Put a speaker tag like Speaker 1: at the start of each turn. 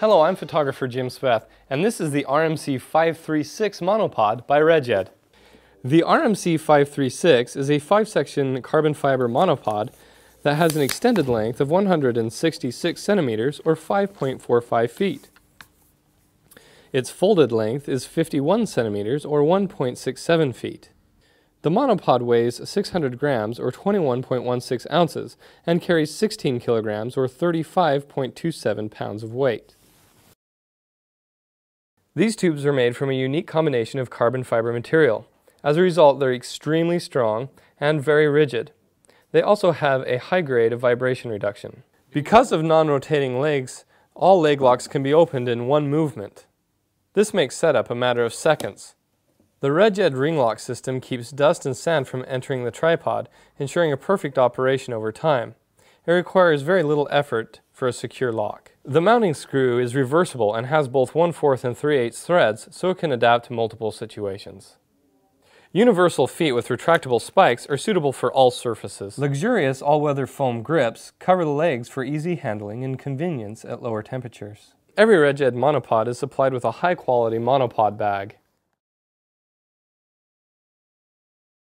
Speaker 1: Hello, I'm photographer Jim Speth, and this is the RMC 536 monopod by Redged. The RMC 536 is a five-section carbon fiber monopod that has an extended length of 166 centimeters or 5.45 feet. Its folded length is 51 centimeters or 1.67 feet. The monopod weighs 600 grams or 21.16 ounces and carries 16 kilograms or 35.27 pounds of weight. These tubes are made from a unique combination of carbon fiber material. As a result, they're extremely strong and very rigid. They also have a high grade of vibration reduction. Because of non-rotating legs, all leg locks can be opened in one movement. This makes setup a matter of seconds. The Redged ring lock system keeps dust and sand from entering the tripod, ensuring a perfect operation over time. It requires very little effort for a secure lock. The mounting screw is reversible and has both 1 4 and 3 8 threads, so it can adapt to multiple situations. Universal feet with retractable spikes are suitable for all surfaces. Luxurious all-weather foam grips cover the legs for easy handling and convenience at lower temperatures. Every Redged monopod is supplied with a high-quality monopod bag.